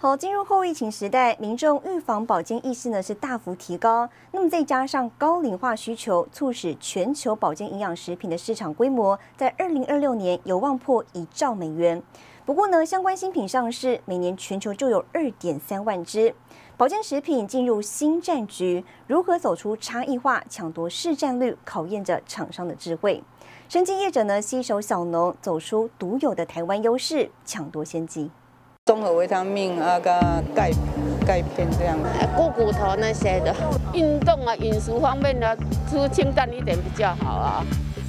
好，进入后疫情时代，民众预防保健意识呢是大幅提高。那么再加上高龄化需求，促使全球保健营养食品的市场规模在二零二六年有望破一兆美元。不过呢，相关新品上市，每年全球就有二点三万支。保健食品进入新战局，如何走出差异化，抢夺市占率，考验着厂商的智慧。生技业者呢，携手小农，走出独有的台湾优势，抢夺先机。综合维他命啊，加钙钙片这样，骨骨头那些的，运动啊，饮食方面的吃清淡一点比较好啊。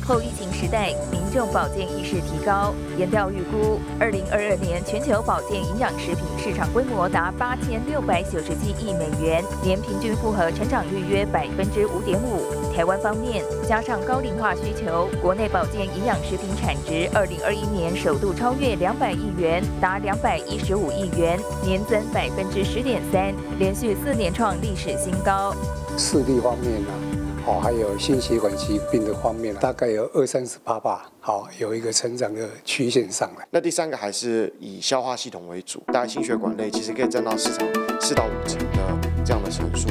后疫情时代，民众保健意识提高。研调预估，二零二二年全球保健营养食品市场规模达八千六百九十七亿美元，年平均复合成长率约百分之五点五。台湾方面，加上高龄化需求，国内保健营养食品产值二零二一年首度超越两百亿元，达两百一十五亿元，年增百分之十点三，连续四年创历史新高。视力方面呢？哦，还有心血管疾病的方面，大概有二三十八吧。好，有一个成长的曲线上来。那第三个还是以消化系统为主，大概心血管类其实可以占到市场四到五成的这样的成数。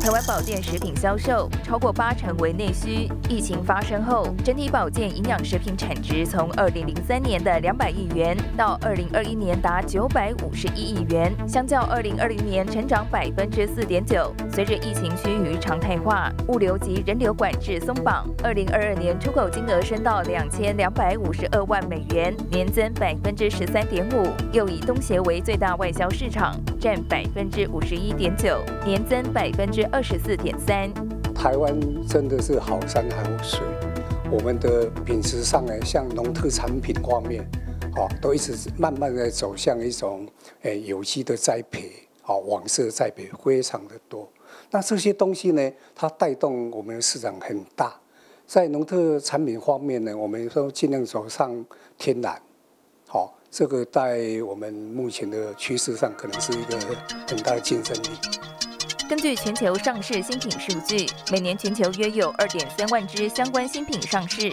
台湾保健食品销售超过八成为内需。疫情发生后，整体保健营养食品产值从二零零三年的两百亿元到二零二一年达九百五十一亿元，相较二零二零年成长百分之四点九。随着疫情趋于常态化，物流及人流管制松绑，二零二二年出口金额升到两千两百五十二万美元，年增百分之十三点五。又以东协为最大外销市场，占百分之五十一点九，年增百分之二。十四点三，台湾真的是好山好水，我们的品质上呢，像农特产品方面，哦，都一直慢慢的走向一种诶有机的栽培，哦，网色栽培非常的多。那这些东西呢，它带动我们的市场很大。在农特产品方面呢，我们说尽量走上天然，好，这个在我们目前的趋势上，可能是一个很大的竞争力。根据全球上市新品数据，每年全球约有二点三万只相关新品上市。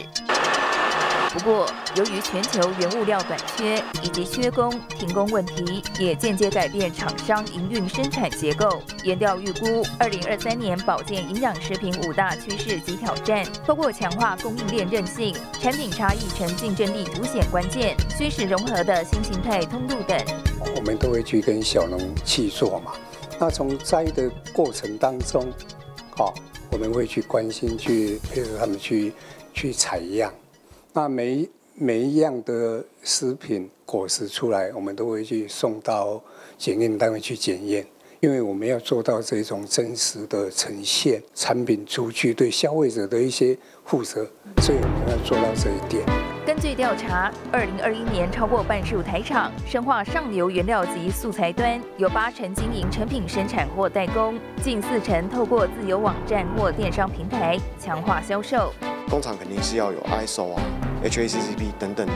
不过，由于全球原物料短缺以及缺工、停工问题，也间接改变厂商营运生产结构。研调预估，二零二三年保健营养食品五大趋势及挑战，包括强化供应链韧性、产品差异成竞争力凸显关键、虚实融合的新形态通路等。我们都会去跟小农去做嘛。那从摘的过程当中，好，我们会去关心，去配合他们去去采样。那每每一样的食品果实出来，我们都会去送到检验单位去检验，因为我们要做到这种真实的呈现，产品出去对消费者的一些负责，所以我们要做到这一点。根据调查，二零二一年超过半数台厂深化上游原料及素材端，有八成经营成品生产或代工，近四成透过自有网站或电商平台强化销售。工厂肯定是要有 ISO 啊、HACCP 等等的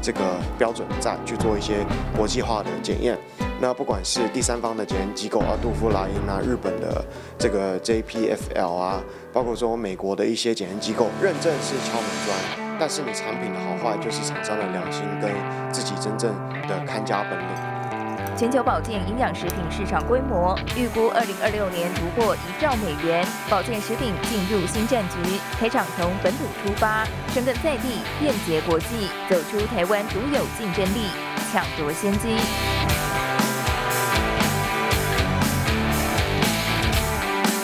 这个标准在去做一些国际化的检验。那不管是第三方的检验机构啊，杜夫莱因啊，日本的这个 JPFL 啊，包括说美国的一些检验机构，认证是敲门砖。但是你产品的好坏，就是厂商的良心跟自己真正的看家本领。全球保健营养食品市场规模预估二零二六年突破一兆美元，保健食品进入新战局。台厂从本土出发，深耕在地，便捷国际，走出台湾独有竞争力，抢夺先机。